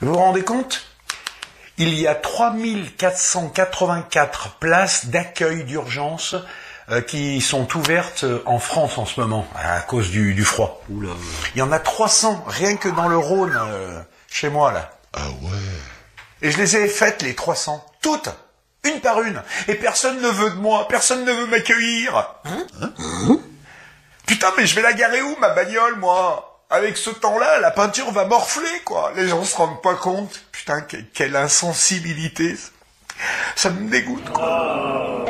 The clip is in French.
Vous vous rendez compte? Il y a 3484 places d'accueil d'urgence euh, qui sont ouvertes en France en ce moment à cause du, du froid. Oula. Il y en a 300 rien que dans le Rhône euh, chez moi là. Ah ouais. Et je les ai faites les 300 toutes une par une et personne ne veut de moi, personne ne veut m'accueillir. Putain mais je vais la garer où ma bagnole moi? Avec ce temps-là, la peinture va morfler, quoi. Les gens se rendent pas compte. Putain, que- quelle insensibilité. Ça me dégoûte, quoi.